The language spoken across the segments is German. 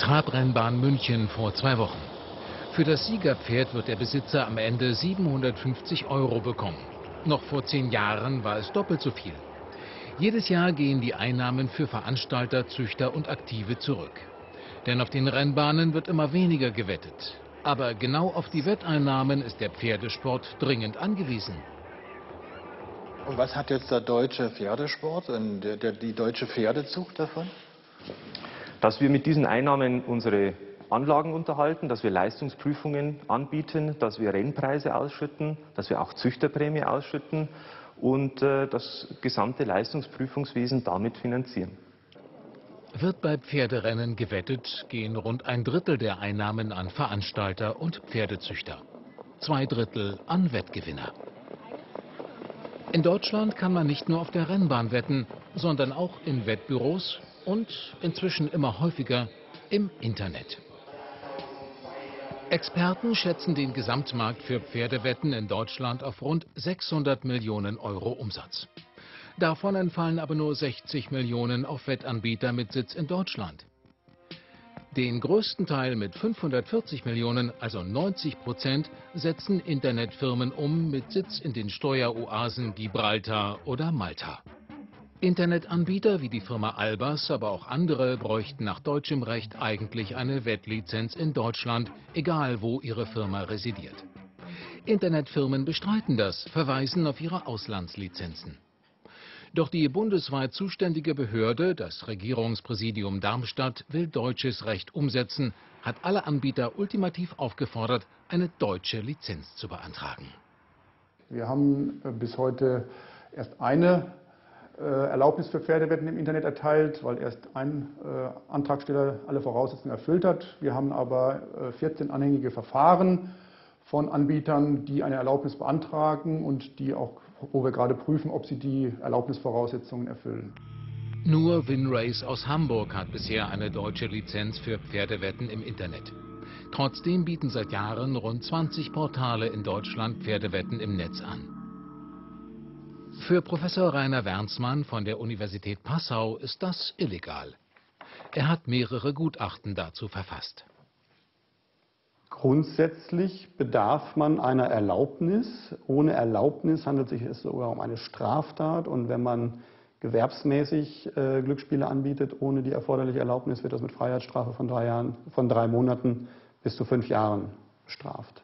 Trabrennbahn München vor zwei Wochen. Für das Siegerpferd wird der Besitzer am Ende 750 Euro bekommen. Noch vor zehn Jahren war es doppelt so viel. Jedes Jahr gehen die Einnahmen für Veranstalter, Züchter und Aktive zurück. Denn auf den Rennbahnen wird immer weniger gewettet. Aber genau auf die Wetteinnahmen ist der Pferdesport dringend angewiesen. Und was hat jetzt der deutsche Pferdesport und die deutsche Pferdezucht davon? Dass wir mit diesen Einnahmen unsere Anlagen unterhalten, dass wir Leistungsprüfungen anbieten, dass wir Rennpreise ausschütten, dass wir auch Züchterprämie ausschütten und äh, das gesamte Leistungsprüfungswesen damit finanzieren. Wird bei Pferderennen gewettet, gehen rund ein Drittel der Einnahmen an Veranstalter und Pferdezüchter. Zwei Drittel an Wettgewinner. In Deutschland kann man nicht nur auf der Rennbahn wetten, sondern auch in Wettbüros und inzwischen immer häufiger im Internet. Experten schätzen den Gesamtmarkt für Pferdewetten in Deutschland auf rund 600 Millionen Euro Umsatz. Davon entfallen aber nur 60 Millionen auf Wettanbieter mit Sitz in Deutschland. Den größten Teil mit 540 Millionen, also 90 Prozent, setzen Internetfirmen um mit Sitz in den Steueroasen Gibraltar oder Malta. Internetanbieter wie die Firma Albers, aber auch andere bräuchten nach deutschem Recht eigentlich eine Wettlizenz in Deutschland, egal wo ihre Firma residiert. Internetfirmen bestreiten das, verweisen auf ihre Auslandslizenzen. Doch die bundesweit zuständige Behörde, das Regierungspräsidium Darmstadt, will deutsches Recht umsetzen, hat alle Anbieter ultimativ aufgefordert, eine deutsche Lizenz zu beantragen. Wir haben äh, bis heute erst eine Erlaubnis für Pferdewetten im Internet erteilt, weil erst ein äh, Antragsteller alle Voraussetzungen erfüllt hat. Wir haben aber 14 anhängige Verfahren von Anbietern, die eine Erlaubnis beantragen und die auch wo wir gerade prüfen, ob sie die Erlaubnisvoraussetzungen erfüllen. Nur WinRace aus Hamburg hat bisher eine deutsche Lizenz für Pferdewetten im Internet. Trotzdem bieten seit Jahren rund 20 Portale in Deutschland Pferdewetten im Netz an. Für Professor Rainer Wernsmann von der Universität Passau ist das illegal. Er hat mehrere Gutachten dazu verfasst. Grundsätzlich bedarf man einer Erlaubnis. Ohne Erlaubnis handelt es sich sogar um eine Straftat. Und wenn man gewerbsmäßig äh, Glücksspiele anbietet, ohne die erforderliche Erlaubnis, wird das mit Freiheitsstrafe von drei, Jahren, von drei Monaten bis zu fünf Jahren bestraft.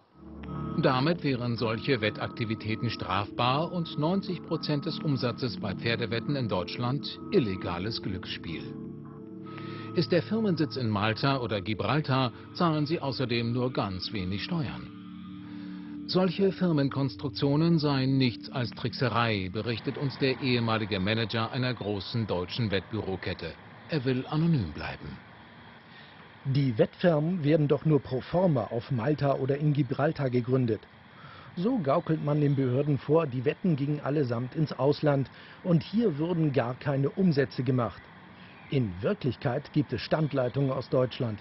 Damit wären solche Wettaktivitäten strafbar und 90 Prozent des Umsatzes bei Pferdewetten in Deutschland illegales Glücksspiel. Ist der Firmensitz in Malta oder Gibraltar, zahlen sie außerdem nur ganz wenig Steuern. Solche Firmenkonstruktionen seien nichts als Trickserei, berichtet uns der ehemalige Manager einer großen deutschen Wettbürokette. Er will anonym bleiben. Die Wettfirmen werden doch nur pro forma auf Malta oder in Gibraltar gegründet. So gaukelt man den Behörden vor, die Wetten gingen allesamt ins Ausland und hier würden gar keine Umsätze gemacht. In Wirklichkeit gibt es Standleitungen aus Deutschland.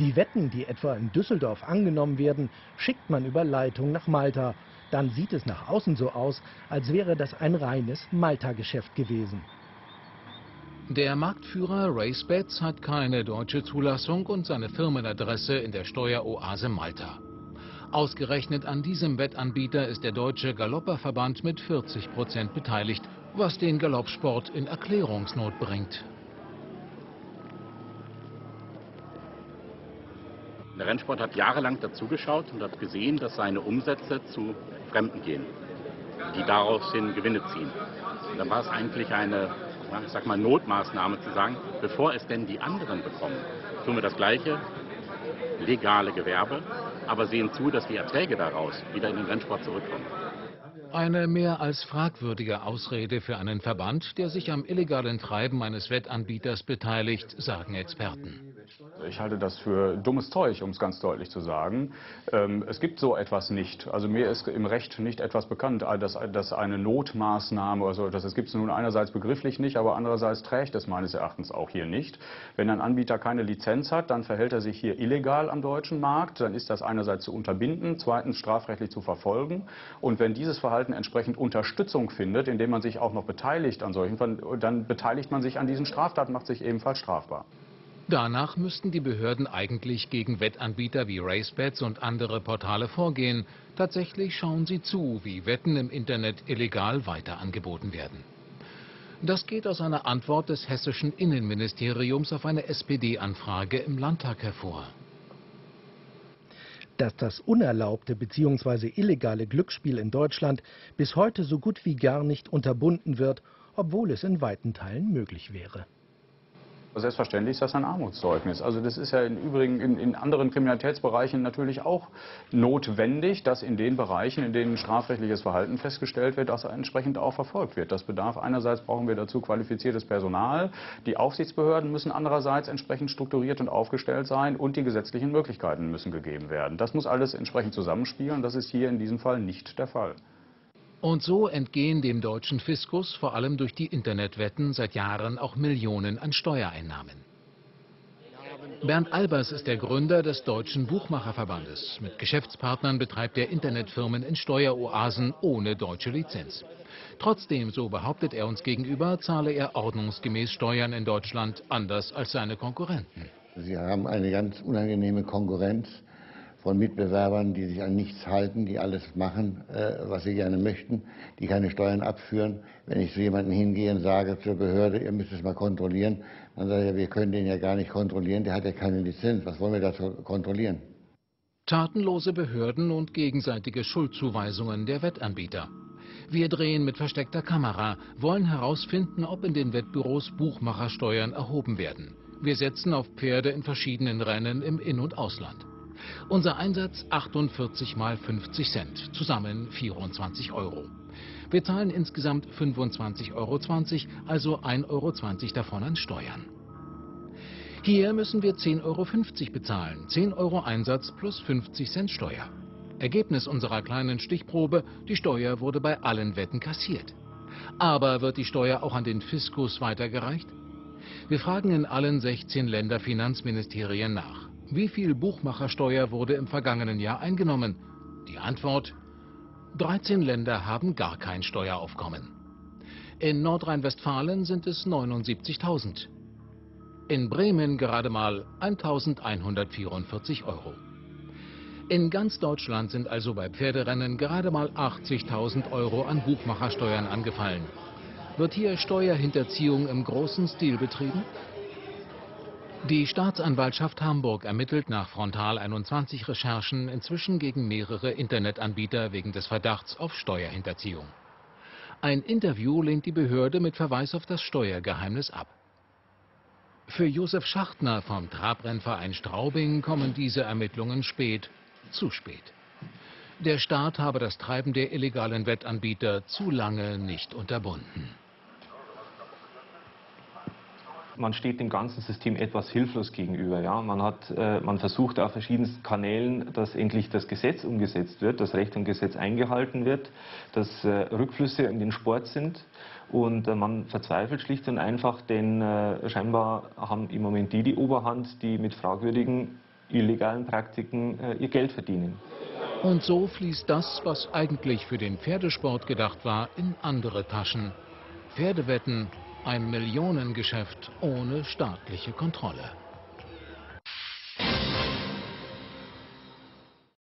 Die Wetten, die etwa in Düsseldorf angenommen werden, schickt man über Leitung nach Malta. Dann sieht es nach außen so aus, als wäre das ein reines Malta-Geschäft gewesen. Der Marktführer RaceBets hat keine deutsche Zulassung und seine Firmenadresse in der Steueroase Malta. Ausgerechnet an diesem Wettanbieter ist der deutsche Galopperverband mit 40 Prozent beteiligt, was den Galoppsport in Erklärungsnot bringt. Der Rennsport hat jahrelang dazugeschaut und hat gesehen, dass seine Umsätze zu Fremden gehen, die daraus hin Gewinne ziehen. Und dann war es eigentlich eine, ich sag mal, Notmaßnahme zu sagen, bevor es denn die anderen bekommen, tun wir das Gleiche, legale Gewerbe, aber sehen zu, dass die Erträge daraus wieder in den Rennsport zurückkommen. Eine mehr als fragwürdige Ausrede für einen Verband, der sich am illegalen Treiben eines Wettanbieters beteiligt, sagen Experten. Ich halte das für dummes Zeug, um es ganz deutlich zu sagen. Ähm, es gibt so etwas nicht. Also mir ist im Recht nicht etwas bekannt, dass, dass eine Notmaßnahme oder so, das gibt es nun einerseits begrifflich nicht, aber andererseits trägt es meines Erachtens auch hier nicht. Wenn ein Anbieter keine Lizenz hat, dann verhält er sich hier illegal am deutschen Markt. Dann ist das einerseits zu unterbinden, zweitens strafrechtlich zu verfolgen. Und wenn dieses Verhalten entsprechend Unterstützung findet, indem man sich auch noch beteiligt an solchen, dann beteiligt man sich an diesen Straftaten, macht sich ebenfalls strafbar. Danach müssten die Behörden eigentlich gegen Wettanbieter wie RaceBets und andere Portale vorgehen. Tatsächlich schauen sie zu, wie Wetten im Internet illegal weiter angeboten werden. Das geht aus einer Antwort des hessischen Innenministeriums auf eine SPD-Anfrage im Landtag hervor. Dass das unerlaubte bzw. illegale Glücksspiel in Deutschland bis heute so gut wie gar nicht unterbunden wird, obwohl es in weiten Teilen möglich wäre. Selbstverständlich ist das ein Armutszeugnis. Also das ist ja im Übrigen in, in, anderen Kriminalitätsbereichen natürlich auch notwendig, dass in den Bereichen, in denen strafrechtliches Verhalten festgestellt wird, dass er entsprechend auch verfolgt wird. Das bedarf einerseits brauchen wir dazu qualifiziertes Personal, die Aufsichtsbehörden müssen andererseits entsprechend strukturiert und aufgestellt sein und die gesetzlichen Möglichkeiten müssen gegeben werden. Das muss alles entsprechend zusammenspielen. Das ist hier in diesem Fall nicht der Fall. Und so entgehen dem deutschen Fiskus vor allem durch die Internetwetten seit Jahren auch Millionen an Steuereinnahmen. Bernd Albers ist der Gründer des Deutschen Buchmacherverbandes. Mit Geschäftspartnern betreibt er Internetfirmen in Steueroasen ohne deutsche Lizenz. Trotzdem, so behauptet er uns gegenüber, zahle er ordnungsgemäß Steuern in Deutschland anders als seine Konkurrenten. Sie haben eine ganz unangenehme Konkurrenz von Mitbewerbern, die sich an nichts halten, die alles machen, äh, was sie gerne möchten, die keine Steuern abführen. Wenn ich zu jemandem hingehe und sage zur Behörde, ihr müsst es mal kontrollieren, dann sagt er, wir können den ja gar nicht kontrollieren, der hat ja keine Lizenz, was wollen wir da kontrollieren? Tatenlose Behörden und gegenseitige Schuldzuweisungen der Wettanbieter. Wir drehen mit versteckter Kamera, wollen herausfinden, ob in den Wettbüros Buchmachersteuern erhoben werden. Wir setzen auf Pferde in verschiedenen Rennen im In- und Ausland. Unser Einsatz 48 mal 50 Cent, zusammen 24 Euro. Wir zahlen insgesamt 25,20 Euro, also 1,20 Euro davon an Steuern. Hier müssen wir 10,50 Euro bezahlen, 10 Euro Einsatz plus 50 Cent Steuer. Ergebnis unserer kleinen Stichprobe, die Steuer wurde bei allen Wetten kassiert. Aber wird die Steuer auch an den Fiskus weitergereicht? Wir fragen in allen 16 Länderfinanzministerien nach. Wie viel Buchmachersteuer wurde im vergangenen Jahr eingenommen? Die Antwort 13 Länder haben gar kein Steueraufkommen. In Nordrhein-Westfalen sind es 79.000. In Bremen gerade mal 1.144 Euro. In ganz Deutschland sind also bei Pferderennen gerade mal 80.000 Euro an Buchmachersteuern angefallen. Wird hier Steuerhinterziehung im großen Stil betrieben? Die Staatsanwaltschaft Hamburg ermittelt nach Frontal 21 Recherchen inzwischen gegen mehrere Internetanbieter wegen des Verdachts auf Steuerhinterziehung. Ein Interview lehnt die Behörde mit Verweis auf das Steuergeheimnis ab. Für Josef Schachtner vom Trabrennverein Straubing kommen diese Ermittlungen spät, zu spät. Der Staat habe das Treiben der illegalen Wettanbieter zu lange nicht unterbunden man steht dem ganzen System etwas hilflos gegenüber. Ja? Man, hat, äh, man versucht auf verschiedensten Kanälen, dass endlich das Gesetz umgesetzt wird, dass Recht und Gesetz eingehalten wird, dass äh, Rückflüsse in den Sport sind. Und äh, man verzweifelt schlicht und einfach, denn äh, scheinbar haben im Moment die die Oberhand, die mit fragwürdigen illegalen Praktiken äh, ihr Geld verdienen. Und so fließt das, was eigentlich für den Pferdesport gedacht war, in andere Taschen. Pferdewetten ein Millionengeschäft ohne staatliche Kontrolle.